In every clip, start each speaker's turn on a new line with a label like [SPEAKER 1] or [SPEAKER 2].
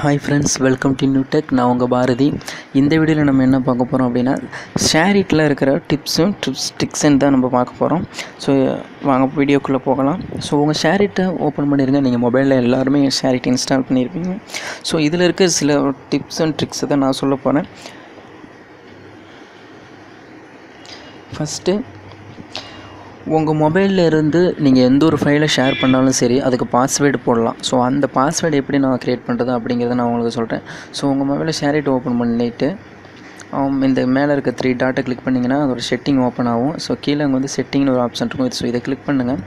[SPEAKER 1] Hi friends welcome to new tech நான் உங்கள் பாரதி. இந்த வீடியோவில் நம்ம என்ன பார்க்க போகிறோம் அப்படின்னா ஷேரிட்டில் இருக்கிற டிப்ஸும் ட்ரிப்ஸ் டிக்ஸும் தான் நம்ம பார்க்க போகிறோம் ஸோ வாங்க வீடியோக்குள்ளே போகலாம். ஸோ உங்கள் ஷேரிட்டை ஓப்பன் பண்ணிடுங்க நீங்கள் மொபைலில் எல்லாருமே ஷேரிட் இன்ஸ்டால் பண்ணியிருப்பீங்க ஸோ இதில் இருக்க சில டிப்ஸ் அண்ட் ட்ரிக்ஸை தான் நான் சொல்ல போகிறேன் ஃபஸ்ட்டு உங்கள் மொபைலில் இருந்து நீங்கள் எந்த ஒரு ஃபைலை ஷேர் பண்ணாலும் சரி அதுக்கு பாஸ்வேர்டு போடலாம். ஸோ அந்த பாஸ்வேர்டு எப்படி நான் க்ரியேட் பண்ணுறது அப்படிங்கிறத நான் உங்களுக்கு சொல்கிறேன் ஸோ உங்கள் மொபைலில் ஷேரிட் ஓப்பன் பண்ணிவிட்டு um, இந்த மேலே இருக்க த்ரீ டாட்டை கிளிக் பண்ணிங்கன்னா அதோட செட்டிங் ஓப்பன் ஆகும். ஸோ கீழே அங்கே வந்து செட்டிங்னு ஒரு ஆப்ஷன் இருக்கும். ஸோ இதை கிளிக் பண்ணுங்கள்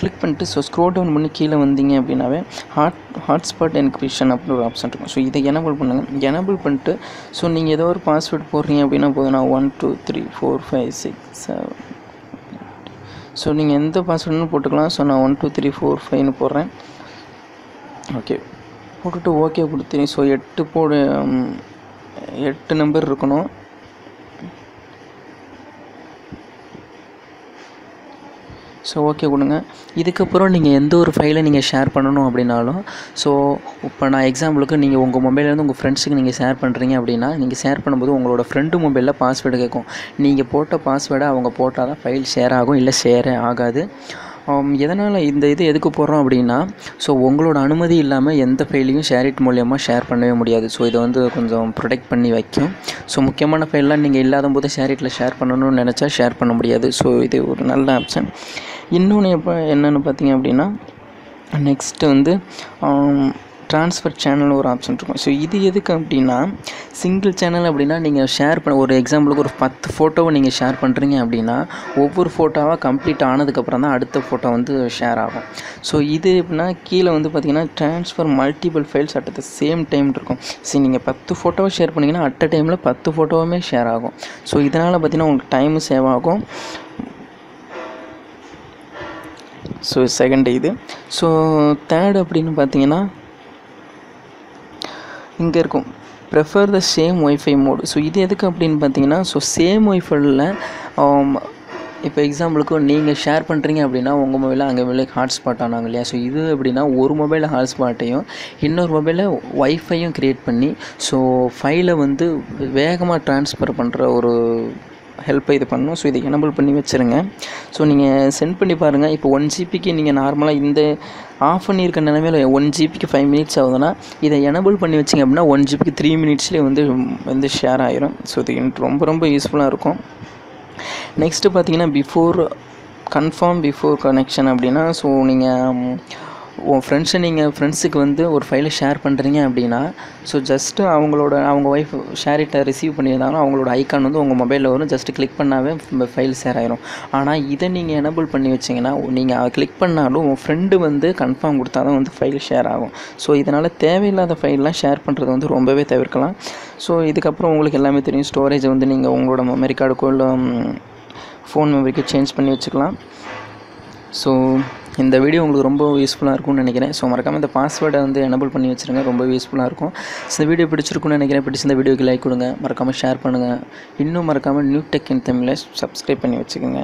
[SPEAKER 1] கிளிக் பண்ணிட்டு ஸோ ஸ்க்ரோல் டவுன் பண்ணி கீழே வந்தீங்க அப்படின்னாவே ஹாட் ஹாட்ஸ்பாட் என்கிரிப்ஷன் அப்படின்னு ஒரு ஆப்ஷன் இருக்கும். ஸோ இதை எனபிள் பண்ணுங்கள் எனபிள் பண்ணிட்டு ஸோ நீங்கள் ஏதோ ஒரு பாஸ்வேர்டு போடுறீங்க அப்படின்னா போதும். நான் one two three four five six seven so நீங்கள் எந்த பாஸ்வேர்டுன்னு போட்டுக்கலாம். ஸோ நான் ஒன் டூ த்ரீ ஃபோர் ஃபைவ்னு போடுறேன். ஓகே போட்டுட்டு ஓகே கொடுத்துறேன். ஸோ எட்டு போடு எட்டு நம்பர் இருக்கணும். ஸோ ஓகே கொடுங்க. இதுக்கப்புறம் நீங்கள் எந்த ஒரு ஃபைலை நீங்கள் ஷேர் பண்ணணும் அப்படின்னாலும் ஸோ இப்போ நான் எக்ஸாம்பிளுக்கு நீங்கள் உங்கள் மொபைல்லேருந்து உங்கள் ஃப்ரெண்ட்ஸுக்கு நீங்கள் ஷேர் பண்ணுறீங்க அப்படின்னா நீங்கள் ஷேர் பண்ணும்போது உங்களோட ஃப்ரெண்டு மொபைலில் பாஸ்வேர்டு கேட்கும். நீங்கள் போட்ட பாஸ்வேர்டை அவங்க போட்டால் தான் ஃபைல் ஷேர் ஆகும் இல்லை ஷேரே ஆகாது. Um, எதனால் இந்த இது எதுக்கு போடுறோம் அப்படின்னா ஸோ உங்களோட அனுமதி இல்லாமல் எந்த ஃபைலையும் ஷேரிட் மூலியமாக ஷேர் பண்ணவே முடியாது. ஸோ இதை வந்து கொஞ்சம் ப்ரொடெக்ட் பண்ணி வைக்கும். ஸோ முக்கியமான ஃபைல்லாம் நீங்கள் இல்லாத போது ஷேரிட்டில் ஷேர் பண்ணணும்னு நினச்சா ஷேர் பண்ண முடியாது. ஸோ இது ஒரு நல்ல ஆப்ஷன் இன்னொன்று எப்போ என்னென்னு பார்த்தீங்க அப்படின்னா நெக்ஸ்ட்டு வந்து ட்ரான்ஸ்ஃபர் சேனல் ஒரு ஆப்ஷன் இருக்கும். ஸோ இது எதுக்கு அப்படின்னா சிங்கிள் சேனல் அப்படின்னா நீங்கள் ஷேர் பண்ண ஒரு எக்ஸாம்பிளுக்கு ஒரு பத்து ஃபோட்டோவை நீங்கள் ஷேர் பண்ணுறீங்க அப்படின்னா ஒவ்வொரு ஃபோட்டோவாக கம்ப்ளீட் ஆனதுக்கப்புறம் தான் அடுத்த ஃபோட்டோ வந்து ஷேர் ஆகும். ஸோ இது எப்படின்னா கீழே வந்து பார்த்தீங்கன்னா transfer multiple files at the same time இருக்கும். சரி நீங்கள் பத்து ஃபோட்டோவை ஷேர் பண்ணிங்கன்னா அட் அ டைமில் பத்து ஃபோட்டோவுமே ஷேர் ஆகும். ஸோ இதனால் பார்த்தீங்கன்னா உங்களுக்கு டைமும் சேவ் ஆகும். ஸோ செகண்ட் இது. ஸோ தேர்ட் அப்படின்னு பார்த்தீங்கன்னா இங்கே இருக்கும். Prefer the same wifi mode so இது எதுக்கு அப்படின்னு பார்த்தீங்கன்னா ஸோ சேம் ஒய்ஃபைல um, இப்போ எக்ஸாம்பிளுக்கு நீங்கள் ஷேர் பண்ணுறீங்க அப்படின்னா உங்கள் மொபைலில் அங்கே மொபைலில் ஹாட்ஸ்பாட் ஆனாங்க இல்லையா? ஸோ இது எப்படின்னா ஒரு மொபைலில் ஹாட்ஸ்பாட்டையும் இன்னொரு மொபைலில் ஒய்ஃபையும் க்ரியேட் பண்ணி ஸோ ஃபைலை வந்து வேகமாக ட்ரான்ஸ்ஃபர் பண்ணுற ஒரு ஹெல்ப்பை இது பண்ணணும் ஸோ இதை எனபிள் பண்ணி வச்சுருங்க. ஸோ நீங்கள் சென்ட் பண்ணி பாருங்கள் இப்போ ஒன் ஜிபிக்கு நீங்கள் நார்மலாக இந்த ஆஃப் பண்ணியிருக்க நிலமையில் ஒன் ஜிபிக்கு ஃபைவ் மினிட்ஸ் ஆகுதுன்னா இதை எனபிள் பண்ணி வச்சிங்க அப்படின்னா ஒன் ஜிபிக்கு த்ரீ மினிட்ஸ்லேயே வந்து வந்து ஷேர் ஆயிரும். ஸோ இது எனக்கு ரொம்ப ரொம்ப யூஸ்ஃபுல்லாக இருக்கும். நெக்ஸ்ட்டு பார்த்தீங்கன்னா பிஃபோர் கன்ஃபார்ம் பிஃபோர் கனெக்ஷன் அப்படின்னா ஸோ நீங்கள் உன் ஃப்ரெண்ட்ஸை நீங்கள் ஃப்ரெண்ட்ஸுக்கு வந்து ஒரு ஃபைலை ஷேர் பண்ணுறீங்க அப்படின்னா ஸோ ஜஸ்ட்டு அவங்களோட அவங்க ஒய்ஃப் ஷேரிட்டை ரிசீவ் பண்ணியிருந்தாலும் அவங்களோட ஐக்கான் வந்து உங்கள் மொபைலில் வரும். ஜஸ்ட்டு கிளிக் பண்ணாவே ஃபைல் ஷேர் ஆயிரும். ஆனால் இதை நீங்கள் எனபிள் பண்ணி வச்சிங்கன்னா நீங்கள் கிளிக் பண்ணாலும் உன் ஃப்ரெண்டு வந்து கன்ஃபார்ம் கொடுத்தா தான் வந்து ஃபைல் ஷேர் ஆகும். ஸோ இதனால் தேவையில்லாத ஃபைல்லாம் ஷேர் பண்ணுறது வந்து ரொம்பவே தவிர்க்கலாம். ஸோ இதுக்கப்புறம் உங்களுக்கு எல்லாமே தெரியும். ஸ்டோரேஜை வந்து நீங்கள் உங்களோட மெமரி கார்டுக்கோ இல்லை ஃபோன் மெமரிக்கோ சேஞ்ச் பண்ணி வச்சுக்கலாம். ஸோ இந்த வீடியோ உங்களுக்கு ரொம்ப யூஸ்ஃபுல்லாக இருக்கும்னு நினைக்கிறேன். ஸோ மறக்காமல் இந்த பாஸ்வேர்டை வந்து எனபிள் பண்ணி வச்சுருங்க. ரொம்ப யூஸ்ஃபுல்லாக இருக்கும். இந்த வீடியோ பிடிச்சிருக்குன்னு நினைக்கிறேன். பிடிச்ச இந்த வீடியோக்கு லைக் கொடுங்க. மறக்காமல் ஷேர் பண்ணுங்கள் இன்னும் மறக்காமல் நியூ டெக் இன் தமிழை சப்ஸ்கிரைப் பண்ணி வச்சுக்கோங்க.